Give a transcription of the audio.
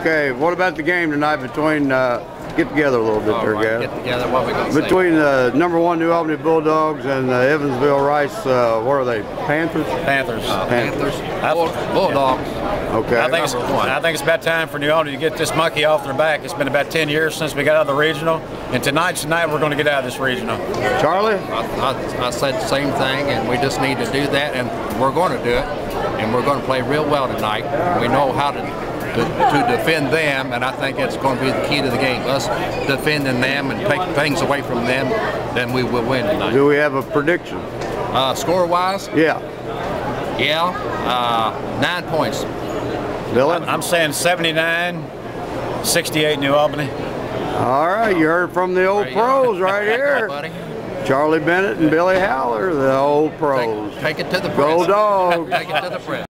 Okay, what about the game tonight between, uh, get together a little bit All there, right, guys. get together. What we gonna say? Between the number one New Albany Bulldogs and the Evansville Reitz, uh, what are they, Panthers? Panthers. Panthers, Bull- Bulldogs. Okay. I think, it's, I think it's about time for New Albany to get this monkey off their back. It's been about 10 years since we got out of the regional, and tonight's the night we're going to get out of this regional. Charlie? I, I, I said the same thing, and we just need to do that, and we're going to do it, and we're going to play real well tonight. We know how to, to to defend them, and I think it's going to be the key to the game. Us defending them and taking things away from them, then we will win tonight. Do we have a prediction? Uh, score wise, Yeah. yeah, uh, nine points. Billy? I'm saying 79, 68 New Albany. All right, you heard from the old There go. pros right here. Charlie Bennett and Billy Howler, the old pros. Take, take it to the press. Go dogs. Take it to the press.